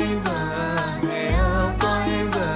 يا طيبة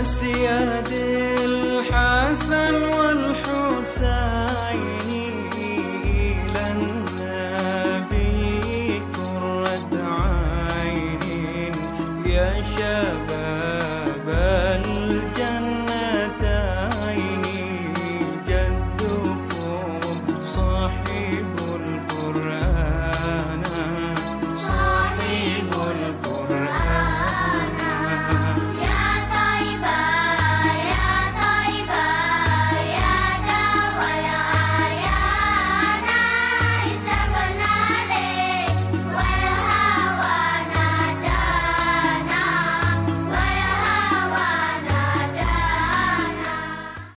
أسياد الحسن والحسين